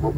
What?